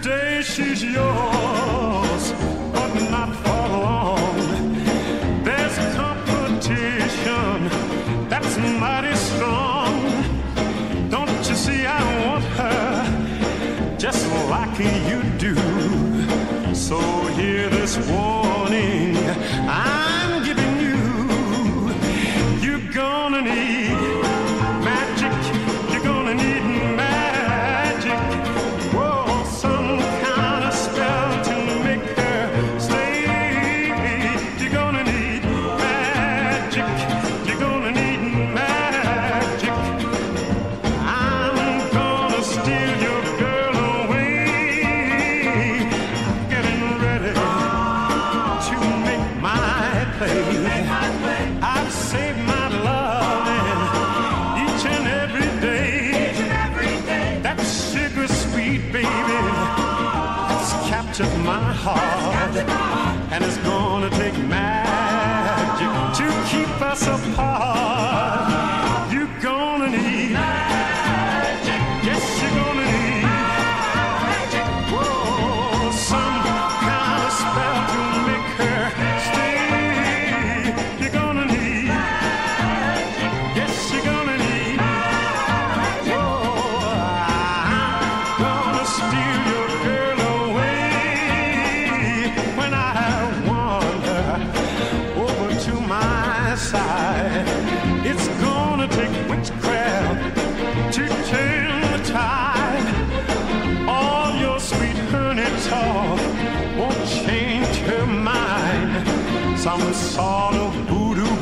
Today she's yours, but not for long. There's competition that's mighty strong. Don't you see, I want her just like you do. So hear this warning. I've saved my loving each and every day. That sugar sweet baby has captured my heart, and it's gonna take magic to keep us apart. It's gonna take witchcraft to turn the tide. All your sweet honey talk won't change her mind. Some sort of voodoo